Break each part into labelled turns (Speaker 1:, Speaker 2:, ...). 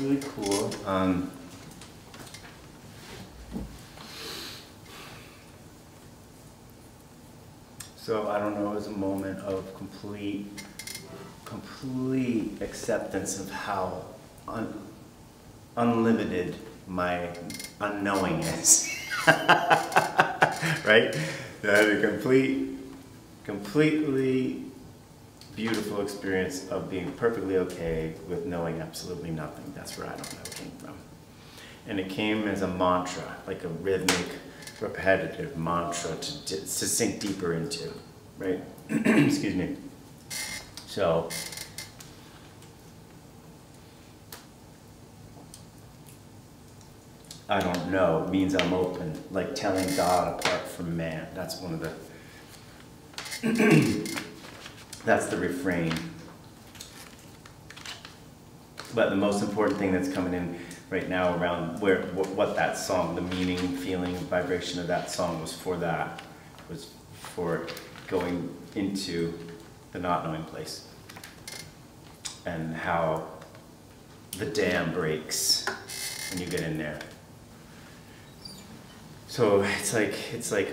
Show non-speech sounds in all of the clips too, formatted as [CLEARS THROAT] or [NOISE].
Speaker 1: really cool. Um, so I don't know, it was a moment of complete, complete acceptance of how un, unlimited my unknowing is. [LAUGHS] right? That a complete, completely beautiful experience of being perfectly okay with knowing absolutely nothing. That's where I don't know came from. And it came as a mantra, like a rhythmic, repetitive mantra to, to sink deeper into, right? [CLEARS THROAT] Excuse me. So, I don't know means I'm open, like telling God apart from man. That's one of the [CLEARS THROAT] That's the refrain. But the most important thing that's coming in right now around where what, that song, the meaning, feeling, vibration of that song was for that, was for going into the not knowing place and how the dam breaks when you get in there. So it's like it's like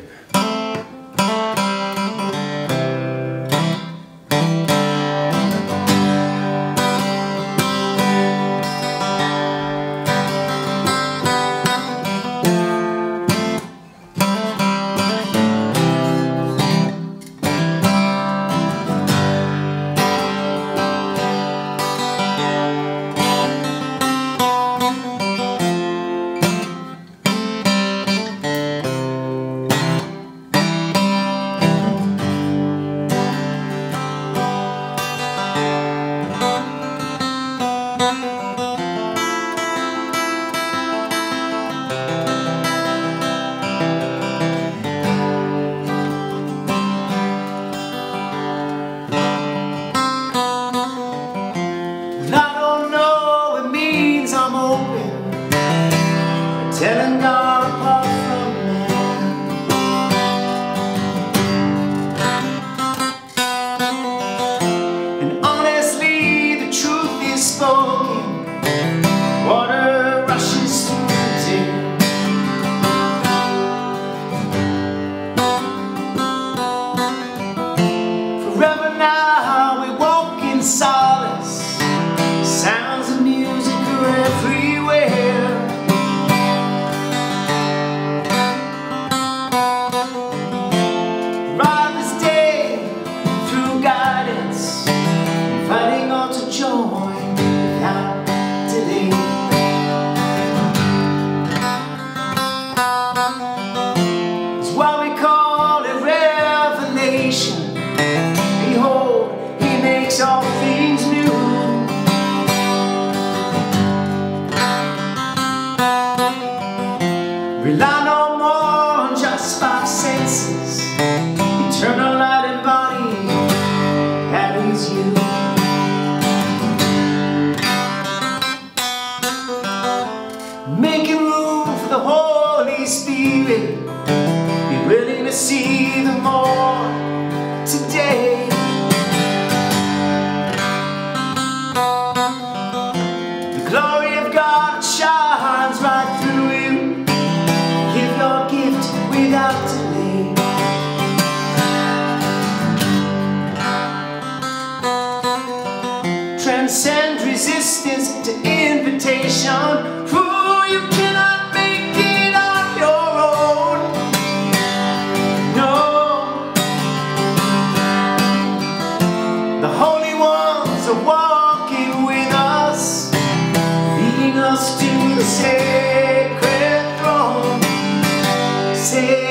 Speaker 1: Rely Sacred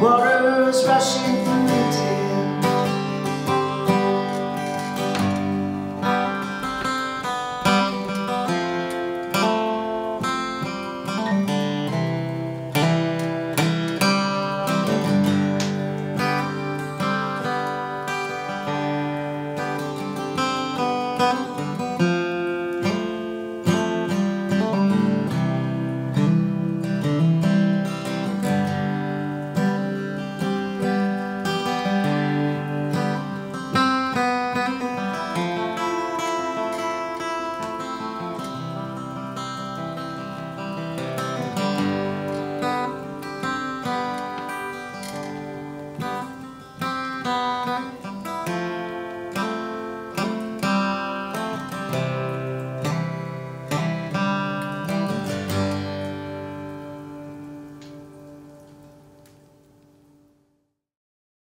Speaker 1: waters rushing